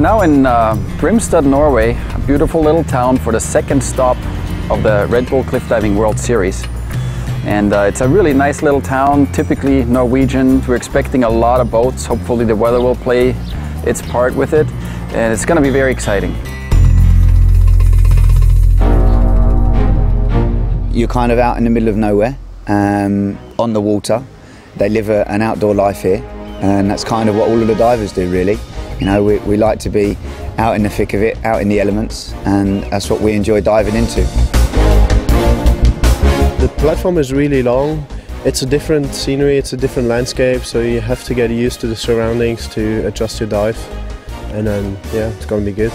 now in uh, Grimstad, Norway, a beautiful little town for the second stop of the Red Bull Cliff Diving World Series. And uh, it's a really nice little town, typically Norwegian. We're expecting a lot of boats. Hopefully the weather will play its part with it. And it's going to be very exciting. You're kind of out in the middle of nowhere, um, on the water. They live a, an outdoor life here, and that's kind of what all of the divers do, really. You know, we, we like to be out in the thick of it, out in the elements, and that's what we enjoy diving into. The platform is really long. It's a different scenery, it's a different landscape, so you have to get used to the surroundings to adjust your dive. And then, yeah, it's gonna be good.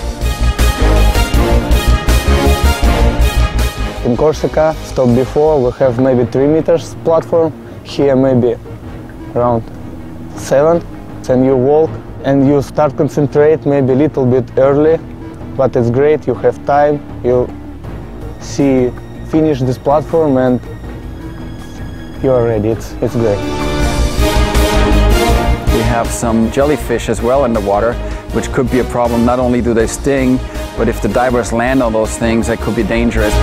In Corsica, stop before, we have maybe 3 meters platform. Here maybe around 7. Then you walk and you start concentrate maybe a little bit early, but it's great, you have time, you see, finish this platform and you are ready, it's, it's great. We have some jellyfish as well in the water, which could be a problem. Not only do they sting, but if the divers land on those things, that could be dangerous.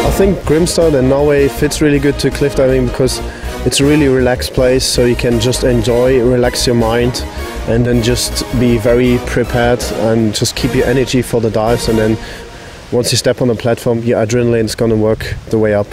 I think Grimstad and Norway fits really good to cliff diving because it's a really relaxed place so you can just enjoy, relax your mind and then just be very prepared and just keep your energy for the dives and then once you step on the platform your adrenaline is going to work the way up.